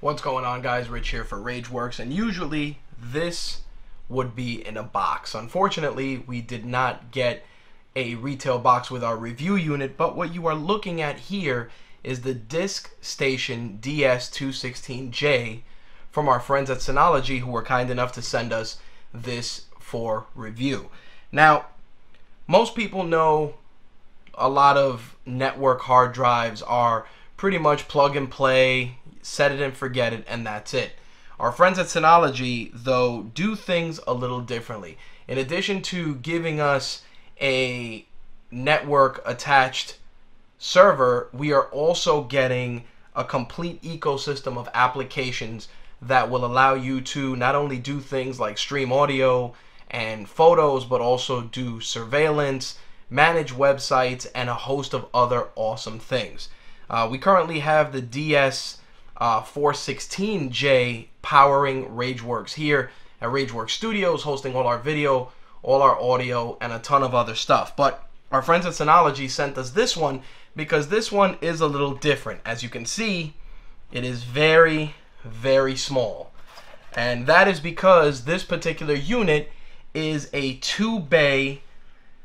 What's going on guys, Rich here for Rageworks and usually this would be in a box. Unfortunately, we did not get a retail box with our review unit, but what you are looking at here is the DiskStation DS216J from our friends at Synology who were kind enough to send us this for review. Now, most people know a lot of network hard drives are pretty much plug and play, set it and forget it, and that's it. Our friends at Synology, though, do things a little differently. In addition to giving us a network attached server, we are also getting a complete ecosystem of applications that will allow you to not only do things like stream audio and photos, but also do surveillance, manage websites, and a host of other awesome things. Uh, we currently have the DS uh, 416J powering RageWorks here at RageWorks Studios, hosting all our video, all our audio, and a ton of other stuff. But our friends at Synology sent us this one because this one is a little different. As you can see, it is very, very small. And that is because this particular unit is a two bay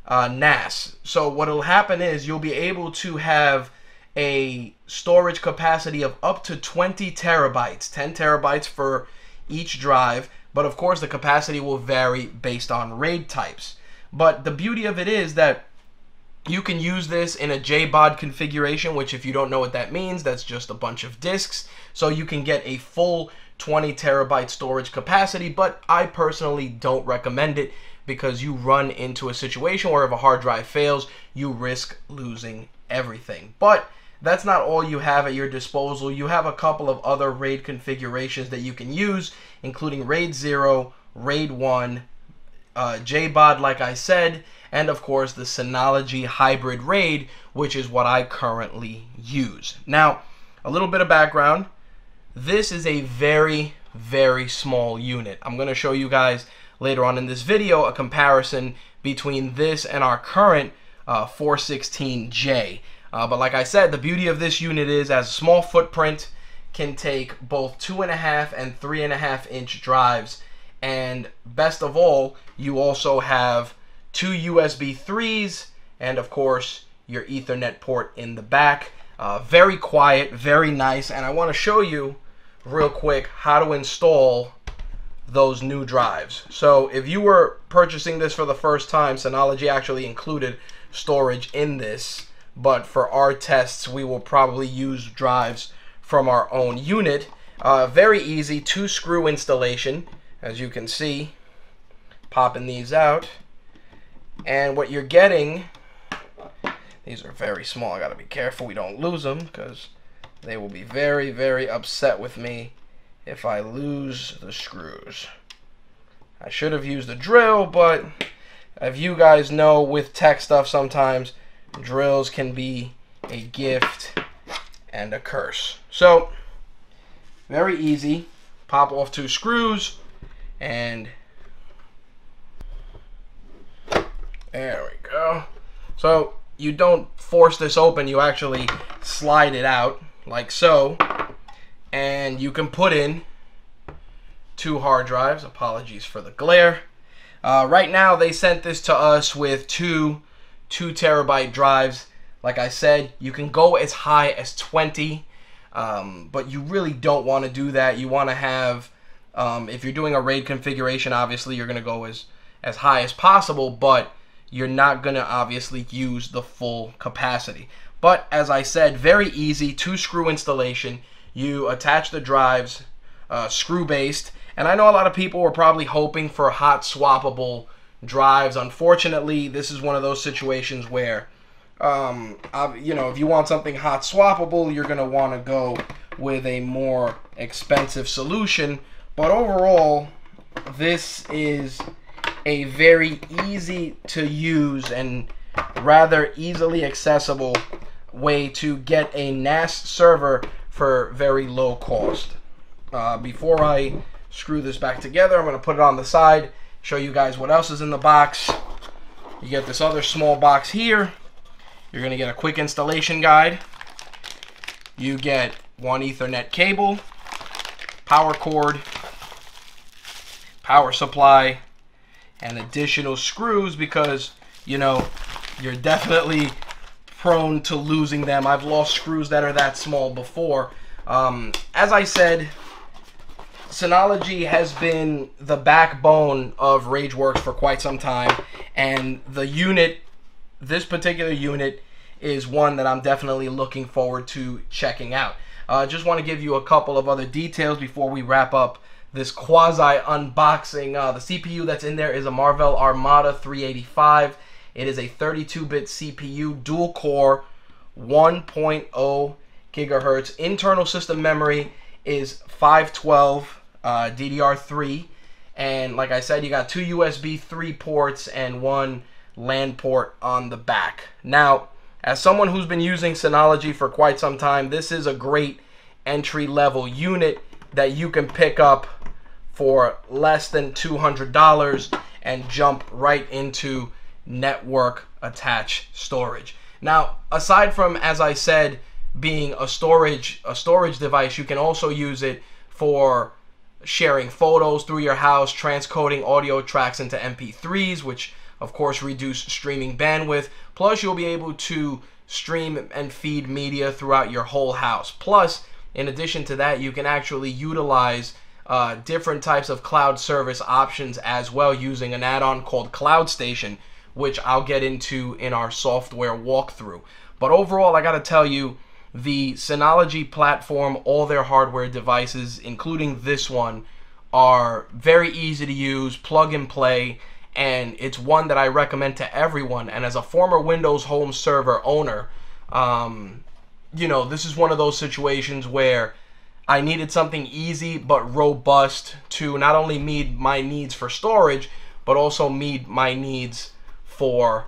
uh, NAS. So what will happen is you'll be able to have a storage capacity of up to 20 terabytes, 10 terabytes for each drive. But of course, the capacity will vary based on RAID types. But the beauty of it is that you can use this in a JBOD configuration, which if you don't know what that means, that's just a bunch of disks. So you can get a full 20 terabyte storage capacity, but I personally don't recommend it because you run into a situation where if a hard drive fails, you risk losing everything. But that's not all you have at your disposal. You have a couple of other RAID configurations that you can use, including RAID 0, RAID 1, uh, JBOD, like I said, and of course the Synology Hybrid RAID, which is what I currently use. Now, a little bit of background. This is a very, very small unit. I'm going to show you guys later on in this video a comparison between this and our current uh, 416J. Uh, but like I said, the beauty of this unit is as a small footprint can take both two and a half and three and a half inch drives. And best of all, you also have two USB 3s and of course your Ethernet port in the back. Uh, very quiet, very nice. And I want to show you real quick how to install those new drives. So if you were purchasing this for the first time, Synology actually included storage in this but for our tests, we will probably use drives from our own unit. Uh, very easy two screw installation, as you can see, popping these out. And what you're getting, these are very small. I gotta be careful we don't lose them because they will be very, very upset with me if I lose the screws. I should have used a drill, but if you guys know with tech stuff sometimes drills can be a gift and a curse. So, very easy. Pop off two screws and there we go. So, you don't force this open, you actually slide it out like so. And you can put in two hard drives. Apologies for the glare. Uh, right now, they sent this to us with two two terabyte drives. Like I said, you can go as high as 20, um, but you really don't want to do that. You want to have, um, if you're doing a RAID configuration, obviously you're going to go as, as high as possible, but you're not going to obviously use the full capacity. But as I said, very easy, two screw installation. You attach the drives, uh, screw based, and I know a lot of people were probably hoping for hot swappable drives. Unfortunately, this is one of those situations where, um, you know, if you want something hot swappable, you're going to want to go with a more expensive solution. But overall, this is a very easy to use and rather easily accessible way to get a NAS server for very low cost. Uh, before I screw this back together, I'm going to put it on the side show you guys what else is in the box. You get this other small box here. You're going to get a quick installation guide. You get one Ethernet cable, power cord, power supply, and additional screws because, you know, you're definitely prone to losing them. I've lost screws that are that small before. Um, as I said, Synology has been the backbone of RageWorks for quite some time, and the unit, this particular unit, is one that I'm definitely looking forward to checking out. I uh, just want to give you a couple of other details before we wrap up this quasi unboxing. Uh, the CPU that's in there is a Marvell Armada 385. It is a 32-bit CPU, dual core, 1.0 gigahertz. Internal system memory is 512 uh, DDR3. And like I said, you got two USB 3 ports and one LAN port on the back. Now, as someone who's been using Synology for quite some time, this is a great entry level unit that you can pick up for less than $200 and jump right into network attached storage. Now, aside from as I said being a storage a storage device, you can also use it for sharing photos through your house, transcoding audio tracks into MP3s, which of course reduce streaming bandwidth. Plus, you'll be able to stream and feed media throughout your whole house. Plus, in addition to that, you can actually utilize uh, different types of cloud service options as well using an add-on called Cloud Station, which I'll get into in our software walkthrough. But overall, I got to tell you, the Synology platform, all their hardware devices, including this one, are very easy to use, plug and play, and it's one that I recommend to everyone. And as a former Windows Home Server owner, um, you know, this is one of those situations where I needed something easy but robust to not only meet my needs for storage, but also meet my needs for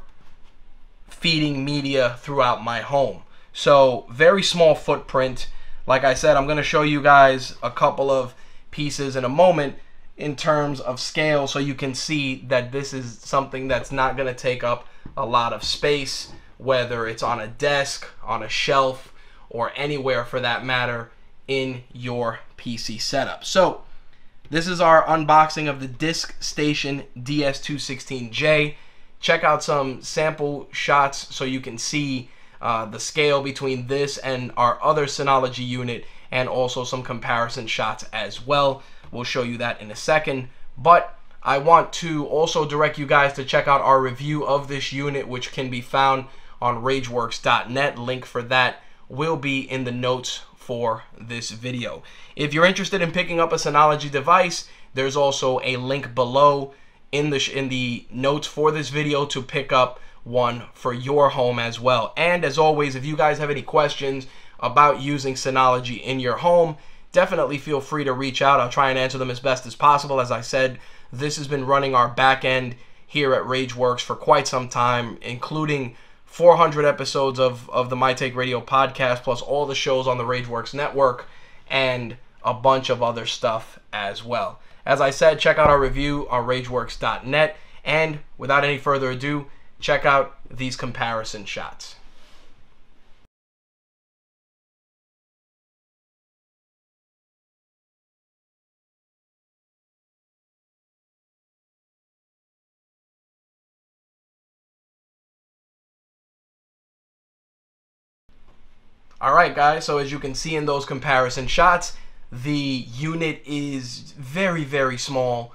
feeding media throughout my home. So very small footprint. Like I said, I'm going to show you guys a couple of pieces in a moment in terms of scale so you can see that this is something that's not going to take up a lot of space, whether it's on a desk, on a shelf, or anywhere for that matter in your PC setup. So this is our unboxing of the DiskStation DS216J. Check out some sample shots so you can see uh, the scale between this and our other Synology unit and also some comparison shots as well. We'll show you that in a second. But I want to also direct you guys to check out our review of this unit, which can be found on RageWorks.net. Link for that will be in the notes for this video. If you're interested in picking up a Synology device, there's also a link below in the in the notes for this video to pick up one for your home as well. And as always, if you guys have any questions about using Synology in your home, definitely feel free to reach out. I'll try and answer them as best as possible. As I said, this has been running our back end here at RageWorks for quite some time, including 400 episodes of, of the My Take Radio podcast, plus all the shows on the RageWorks network, and a bunch of other stuff as well. As I said, check out our review on RageWorks.net. And without any further ado, check out these comparison shots. Alright guys, so as you can see in those comparison shots, the unit is very, very small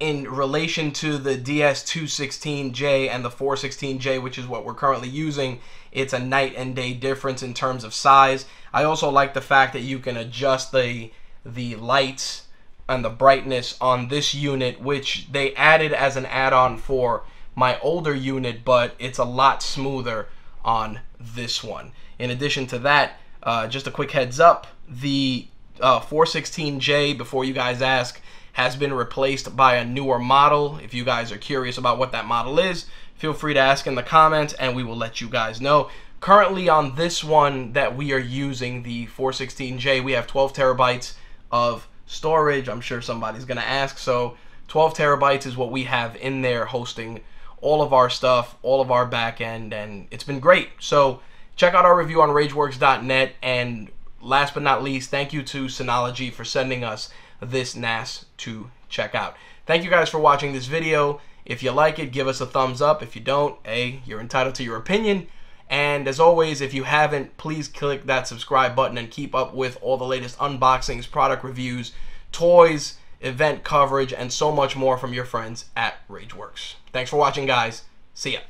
in relation to the DS216J and the 416J, which is what we're currently using, it's a night and day difference in terms of size. I also like the fact that you can adjust the the lights and the brightness on this unit, which they added as an add-on for my older unit, but it's a lot smoother on this one. In addition to that, uh, just a quick heads up, the uh, 416J, before you guys ask, has been replaced by a newer model. If you guys are curious about what that model is, feel free to ask in the comments and we will let you guys know. Currently on this one that we are using, the 416J, we have 12 terabytes of storage. I'm sure somebody's going to ask. So 12 terabytes is what we have in there hosting all of our stuff, all of our back end, and it's been great. So check out our review on RageWorks.net. And last but not least, thank you to Synology for sending us this NAS to check out. Thank you guys for watching this video. If you like it, give us a thumbs up. If you don't, hey, you're entitled to your opinion. And as always, if you haven't, please click that subscribe button and keep up with all the latest unboxings, product reviews, toys, event coverage, and so much more from your friends at RageWorks. Thanks for watching, guys. See ya.